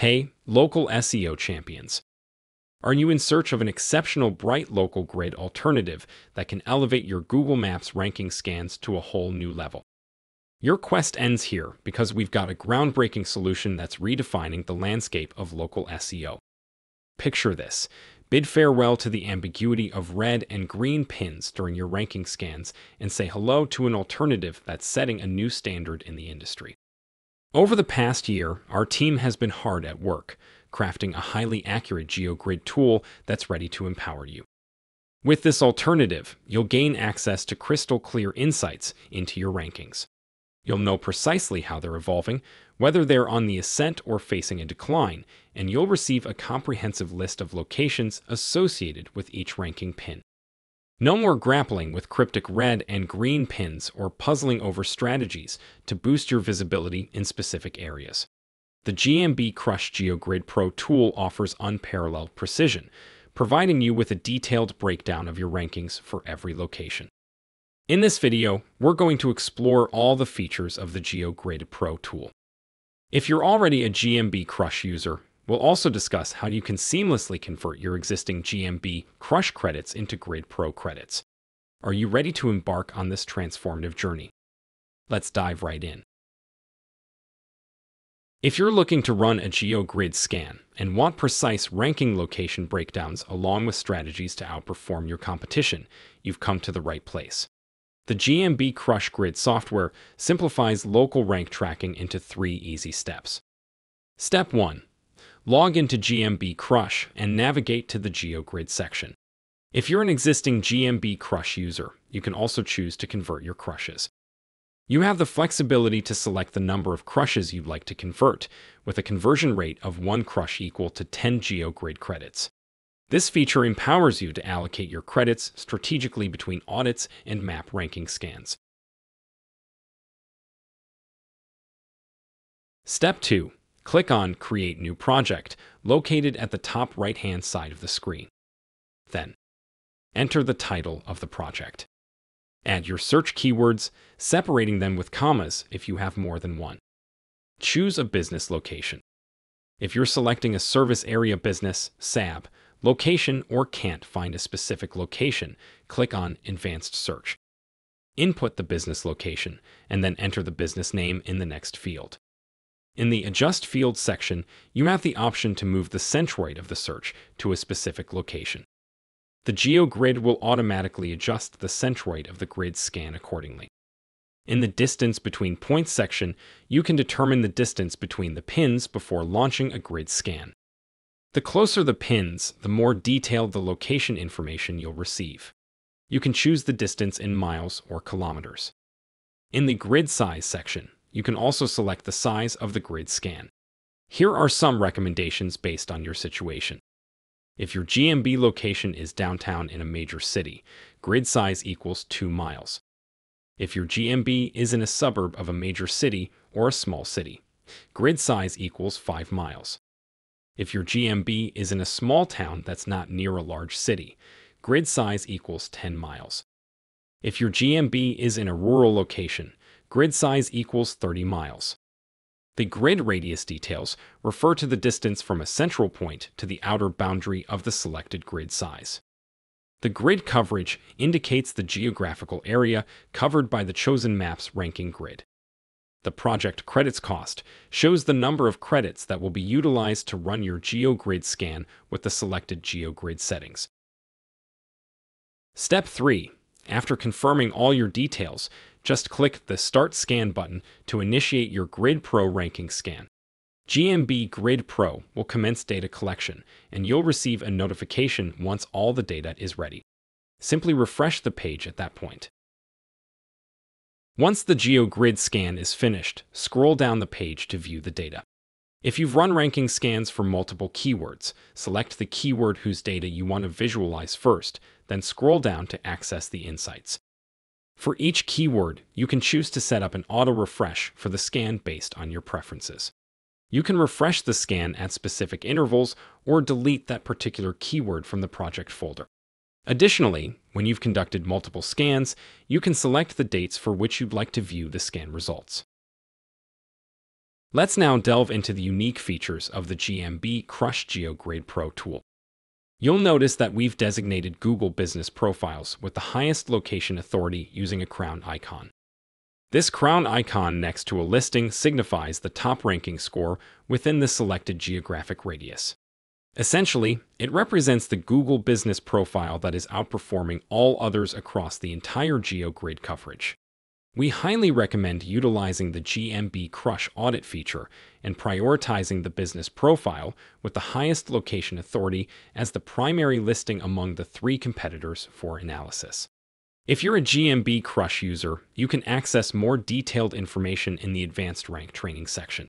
Hey, local SEO champions. Are you in search of an exceptional BrightLocal grid alternative that can elevate your Google Maps ranking scans to a whole new level? Your quest ends here because we've got a groundbreaking solution that's redefining the landscape of local SEO. Picture this bid farewell to the ambiguity of red and green pins during your ranking scans and say hello to an alternative that's setting a new standard in the industry. Over the past year, our team has been hard at work, crafting a highly accurate GeoGrid tool that's ready to empower you. With this alternative, you'll gain access to crystal clear insights into your rankings. You'll know precisely how they're evolving, whether they're on the ascent or facing a decline, and you'll receive a comprehensive list of locations associated with each ranking pin. No more grappling with cryptic red and green pins or puzzling over strategies to boost your visibility in specific areas. The GMB Crush GeoGrid Pro tool offers unparalleled precision, providing you with a detailed breakdown of your rankings for every location. In this video, we're going to explore all the features of the GeoGrid Pro tool. If you're already a GMB Crush user, We'll also discuss how you can seamlessly convert your existing GMB Crush credits into Grid Pro credits. Are you ready to embark on this transformative journey? Let's dive right in. If you're looking to run a GeoGrid scan and want precise ranking location breakdowns along with strategies to outperform your competition, you've come to the right place. The GMB Crush Grid software simplifies local rank tracking into three easy steps. Step 1 log into GMB Crush and navigate to the GeoGrid section. If you're an existing GMB Crush user, you can also choose to convert your crushes. You have the flexibility to select the number of crushes you'd like to convert, with a conversion rate of one crush equal to 10 GeoGrid credits. This feature empowers you to allocate your credits strategically between audits and map ranking scans. Step 2. Click on Create New Project, located at the top right-hand side of the screen. Then, enter the title of the project. Add your search keywords, separating them with commas if you have more than one. Choose a business location. If you're selecting a service area business, SAB, location, or can't find a specific location, click on Advanced Search. Input the business location, and then enter the business name in the next field. In the Adjust Field section, you have the option to move the centroid of the search to a specific location. The GeoGrid will automatically adjust the centroid of the grid scan accordingly. In the Distance Between Points section, you can determine the distance between the pins before launching a grid scan. The closer the pins, the more detailed the location information you'll receive. You can choose the distance in miles or kilometers. In the Grid Size section, you can also select the size of the grid scan. Here are some recommendations based on your situation. If your GMB location is downtown in a major city, grid size equals 2 miles. If your GMB is in a suburb of a major city or a small city, grid size equals 5 miles. If your GMB is in a small town that's not near a large city, grid size equals 10 miles. If your GMB is in a rural location, grid size equals 30 miles. The grid radius details refer to the distance from a central point to the outer boundary of the selected grid size. The grid coverage indicates the geographical area covered by the chosen map's ranking grid. The project credits cost shows the number of credits that will be utilized to run your GeoGrid scan with the selected GeoGrid settings. Step 3. After confirming all your details, just click the Start Scan button to initiate your Grid Pro ranking scan. GMB Grid Pro will commence data collection, and you'll receive a notification once all the data is ready. Simply refresh the page at that point. Once the GeoGrid scan is finished, scroll down the page to view the data. If you've run ranking scans for multiple keywords, select the keyword whose data you want to visualize first, then scroll down to access the insights. For each keyword, you can choose to set up an auto refresh for the scan based on your preferences. You can refresh the scan at specific intervals or delete that particular keyword from the project folder. Additionally, when you've conducted multiple scans, you can select the dates for which you'd like to view the scan results. Let's now delve into the unique features of the GMB Crush GeoGrid Pro tool. You'll notice that we've designated Google Business Profiles with the highest location authority using a crown icon. This crown icon next to a listing signifies the top ranking score within the selected geographic radius. Essentially, it represents the Google business profile that is outperforming all others across the entire GeoGrid coverage. We highly recommend utilizing the GMB Crush audit feature and prioritizing the business profile with the highest location authority as the primary listing among the three competitors for analysis. If you're a GMB Crush user, you can access more detailed information in the Advanced Rank Training section.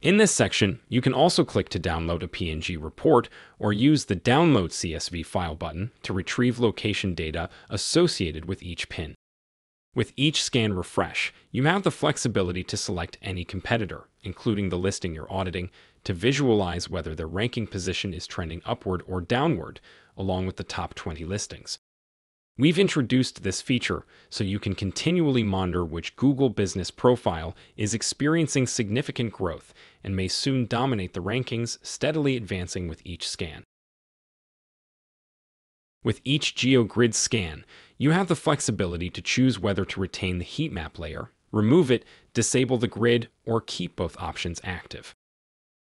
In this section, you can also click to download a PNG report or use the Download CSV file button to retrieve location data associated with each pin. With each scan refresh, you have the flexibility to select any competitor, including the listing you're auditing, to visualize whether their ranking position is trending upward or downward, along with the top 20 listings. We've introduced this feature so you can continually monitor which Google Business Profile is experiencing significant growth and may soon dominate the rankings, steadily advancing with each scan. With each GeoGrid scan, you have the flexibility to choose whether to retain the heat map layer, remove it, disable the grid, or keep both options active.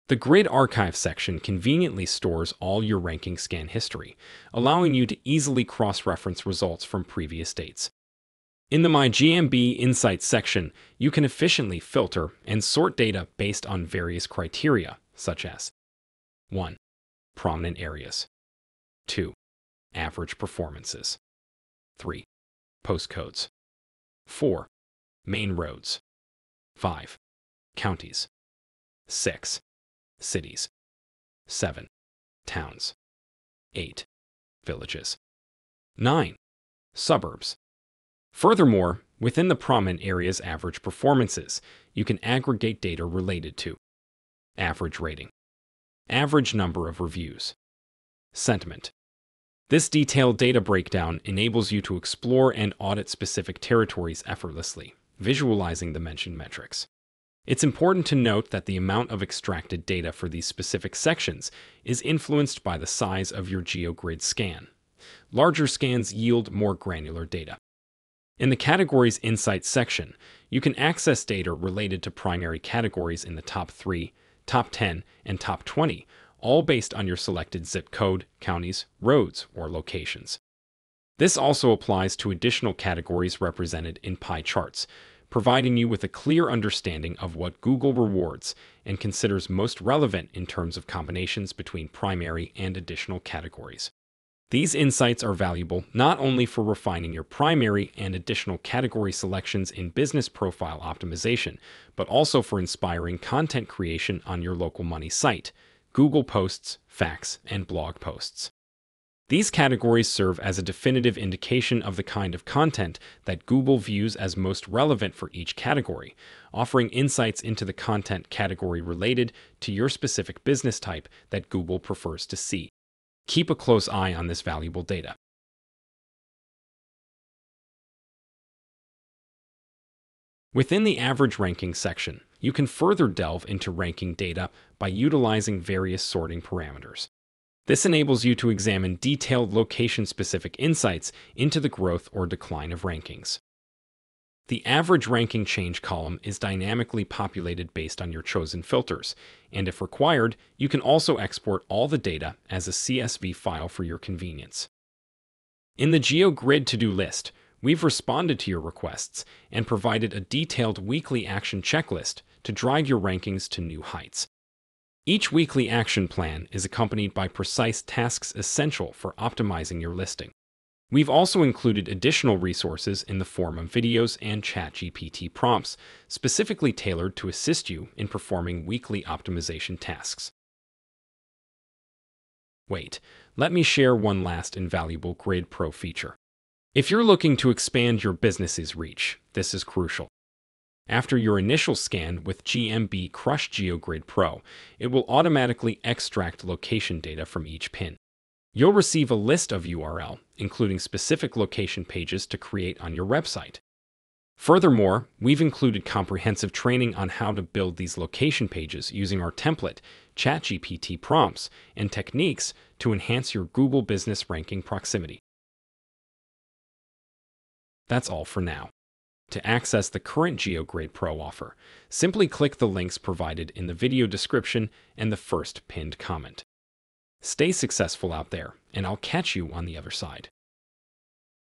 The Grid Archive section conveniently stores all your ranking scan history, allowing you to easily cross-reference results from previous dates. In the My GMB Insights section, you can efficiently filter and sort data based on various criteria, such as 1. Prominent areas 2 average performances. 3. Postcodes. 4. Main roads. 5. Counties. 6. Cities. 7. Towns. 8. Villages. 9. Suburbs. Furthermore, within the prominent area's average performances, you can aggregate data related to average rating, average number of reviews, sentiment, this detailed data breakdown enables you to explore and audit specific territories effortlessly, visualizing the mentioned metrics. It's important to note that the amount of extracted data for these specific sections is influenced by the size of your GeoGrid scan. Larger scans yield more granular data. In the Categories Insights section, you can access data related to primary categories in the top 3, top 10, and top 20, all based on your selected zip code, counties, roads, or locations. This also applies to additional categories represented in pie charts, providing you with a clear understanding of what Google rewards and considers most relevant in terms of combinations between primary and additional categories. These insights are valuable not only for refining your primary and additional category selections in business profile optimization, but also for inspiring content creation on your local money site, Google Posts, Facts, and Blog Posts. These categories serve as a definitive indication of the kind of content that Google views as most relevant for each category, offering insights into the content category related to your specific business type that Google prefers to see. Keep a close eye on this valuable data. Within the average ranking section, you can further delve into ranking data by utilizing various sorting parameters. This enables you to examine detailed location-specific insights into the growth or decline of rankings. The average ranking change column is dynamically populated based on your chosen filters, and if required, you can also export all the data as a CSV file for your convenience. In the GeoGrid to-do list, we've responded to your requests and provided a detailed weekly action checklist to drive your rankings to new heights. Each weekly action plan is accompanied by precise tasks essential for optimizing your listing. We've also included additional resources in the form of videos and ChatGPT prompts, specifically tailored to assist you in performing weekly optimization tasks. Wait, let me share one last invaluable Grid Pro feature. If you're looking to expand your business's reach, this is crucial. After your initial scan with GMB Crush GeoGrid Pro, it will automatically extract location data from each pin. You'll receive a list of URL, including specific location pages to create on your website. Furthermore, we've included comprehensive training on how to build these location pages using our template, ChatGPT prompts, and techniques to enhance your Google business ranking proximity. That's all for now. To access the current GeoGrid Pro offer, simply click the links provided in the video description and the first pinned comment. Stay successful out there, and I'll catch you on the other side.